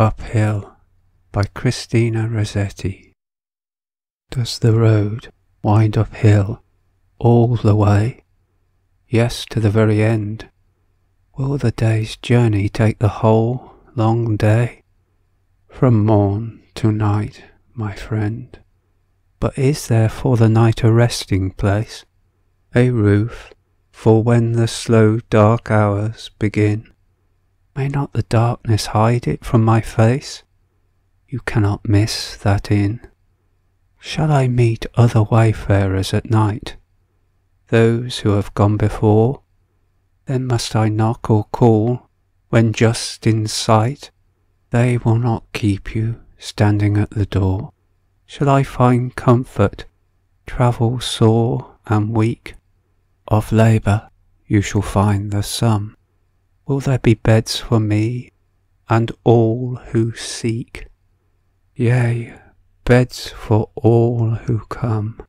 Uphill by Christina Rossetti. Does the road wind uphill all the way? Yes, to the very end. Will the day's journey take the whole long day? From morn to night, my friend. But is there for the night a resting place? A roof for when the slow dark hours begin? May not the darkness hide it from my face? You cannot miss that inn. Shall I meet other wayfarers at night? Those who have gone before? Then must I knock or call when just in sight? They will not keep you standing at the door. Shall I find comfort, travel sore and weak? Of labour you shall find the sum. Will there be beds for me and all who seek? Yea, beds for all who come.